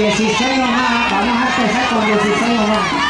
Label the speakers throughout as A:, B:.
A: 16 o más, vamos a empezar con 16
B: o más.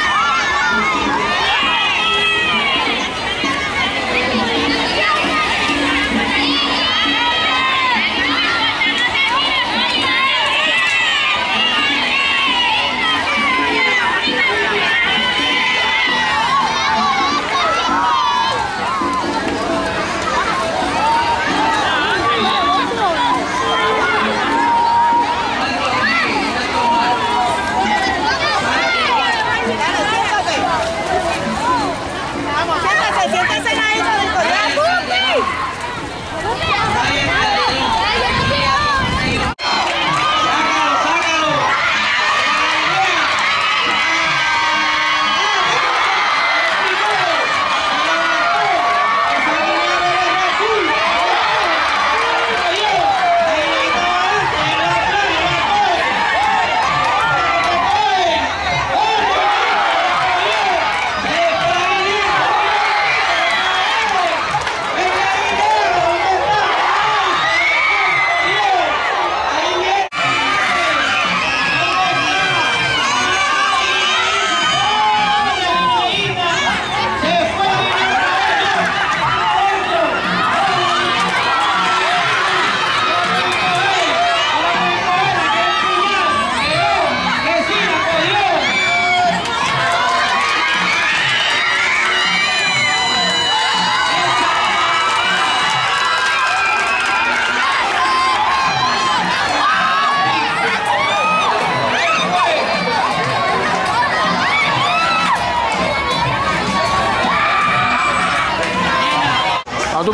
B: Ó, do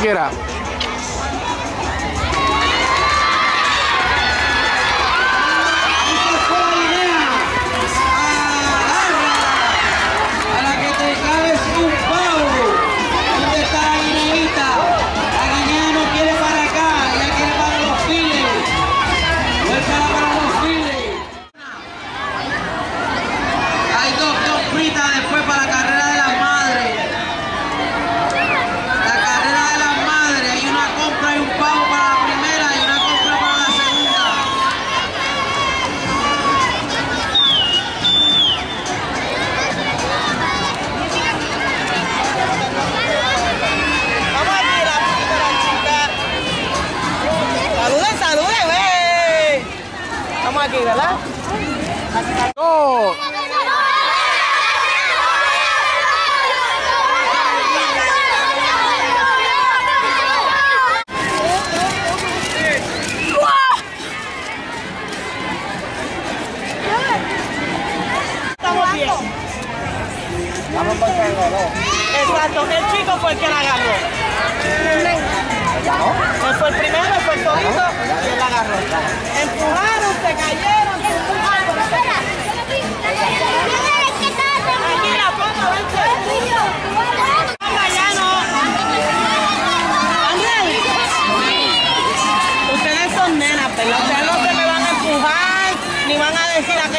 B: ¡Dos!
C: Estamos bien. El Exacto, el chico fue el que la agarró. Él fue el primero, fue el solito y él la agarró. Empujaron, se cayeron. dejar acá.